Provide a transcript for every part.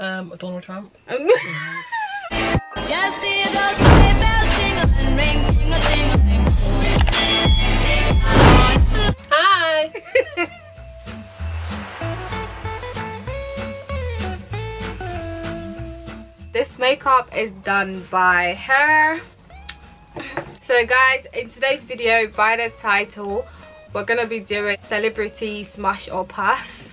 Um, Donald Trump. Just hear those sleigh bells jingling, ring, tingle, tingling. Hi. this makeup is done by her so guys in today's video by the title we're gonna be doing celebrity smash or pass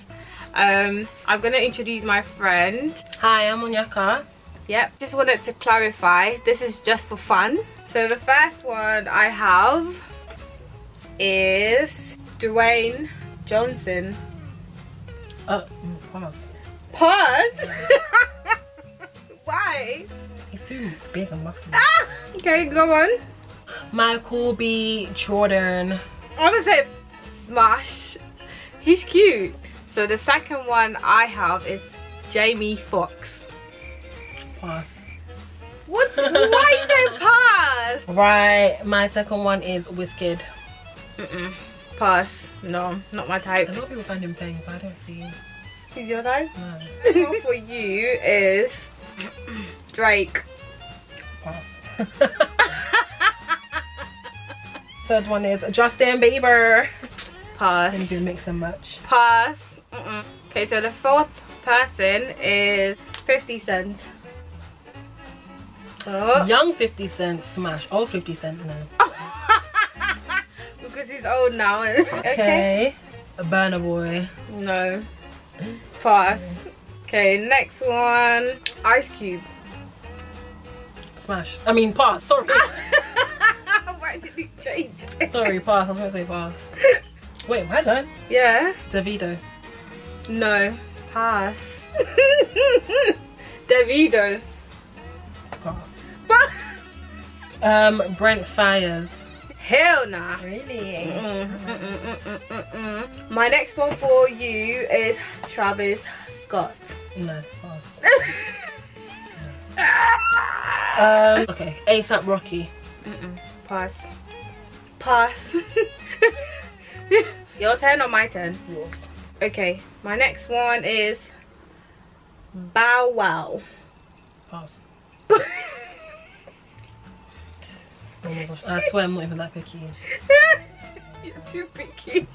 um i'm gonna introduce my friend Hi, I'm Onyaka. yep just wanted to clarify this is just for fun so the first one i have is dwayne johnson Uh, pause. pause why He's too big and muscular. ah okay go on Michael B. Jordan. I'm gonna say Smash. He's cute. So the second one I have is Jamie Foxx. Pause. What's why so pass? Right, my second one is Wizkid. Mm-mm. Pass. No, not my type. A lot of people find him playing, but I don't see him. Who's your type? No. One for you is Drake. Pass. Third one is Justin Bieber. Pass. Then do mix and match. Pass. Mm-mm. Okay, so the fourth person is 50 Cent. Oh. Young 50 Cent smash. Old 50 Cent no. because he's old now. okay. Okay. Burna Boy. No. Pass. Okay, next one. Ice Cube. Smash. I mean pass. Sorry. Why did he change? Sorry, pass. I was gonna say pass. Wait, my turn. Yeah. Davido. No. Pass. Davido. Pass. But Um, Brent Faiyaz. hell nah. Really? Mm, mm, mm, mm, mm, mm, mm. My next one for you is Travis Scott. No, pass. Um, okay, ASAP Rocky. Mm-mm. Pass. Pass. Your turn or my turn? Okay, my next one is Bow Wow. Pass. Oh my gosh, I swear I'm not even that picky. You're too picky.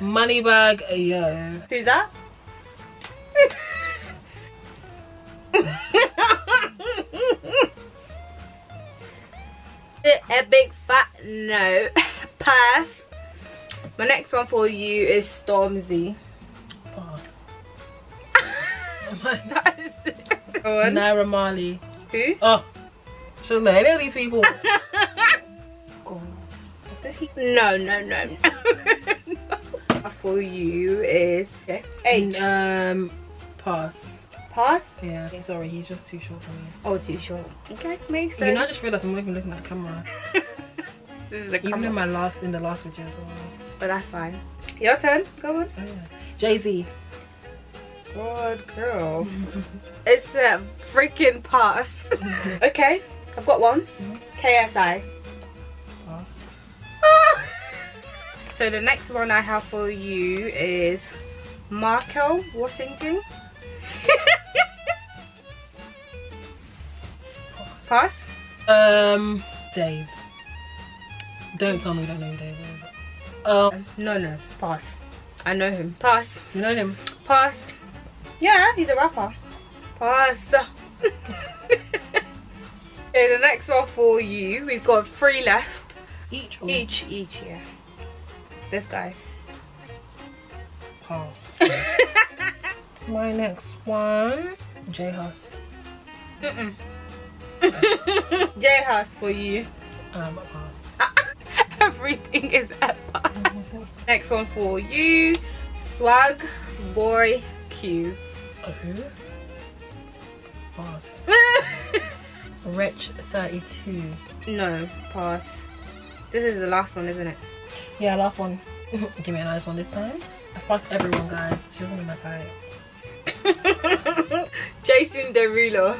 Moneybag uh, Yo. Who's that? A big fat no. Pass. My next one for you is Stormzy. Pass. That is it. Naira Marley. Who? Oh, should any of these people. No, no, no, no. for you is okay. H. Um, pass. Pass. Yeah. Sorry, he's just too short for me. Oh, too short. Okay, makes sense. You know, I just realized I'm not even looking at the camera. this is a Even in my last, in the last video as well. but that's fine. Your turn. Go on. Oh, yeah. Jay Z. Good girl. it's a freaking pass. okay, I've got one. Mm-hmm. KSI. Pass. So the next one I have for you is Markel Washington. Pass. Um, Dave. Don't tell me you don't know who Dave. Um, No, no, pass. I know him. Pass. you know him? Pass. Yeah, he's a rapper. Pass. okay, the next one for you, we've got three left. Each or Each, each, yeah. This guy. pass. My next one, J Hus. Mm-mm. J Hus for you. Um, pass. Everything is pass. Next one for you, Swag Boy Q. Who? Pass. Wretch 32. no, pass. This is the last one, isn't it? Yeah, last one. Give me a nice one this time. I passed everyone, guys. She wasn't my type. Jason Derulo.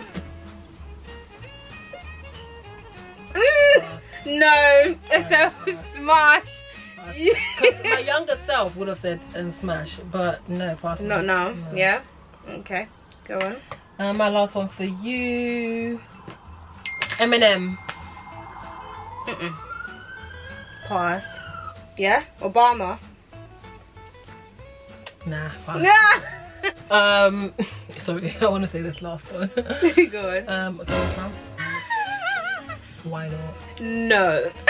No, it's a smash. My younger self would have said um, smash, but no, pass. Not now, No. yeah? Okay. Go on. Um, my last one for you. Eminem. Mm-mm. Pause. Yeah? Obama. Nah, fine. Yeah. Um, sorry, I want to say this last one. Go on. um, Donald Trump. Why not? No.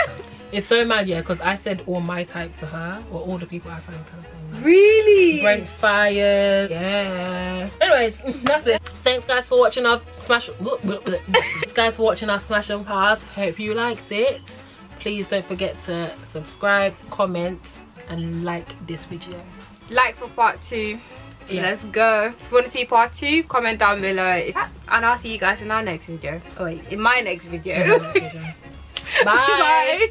It's so mad, yeah, because I said all my type to her, or all the people I find kind of thing. Really? Brent Fire, yeah. Anyways, that's it. Thanks guys for watching our smash. Thanks guys for watching our smash on pass. Hope you liked it. Please don't forget to subscribe, comment, and like this video. Like for part two. Yeah. Let's go. If you want to see part two, comment down below. And I'll see you guys in our next video. Oh wait, in my next video. Bye. Bye.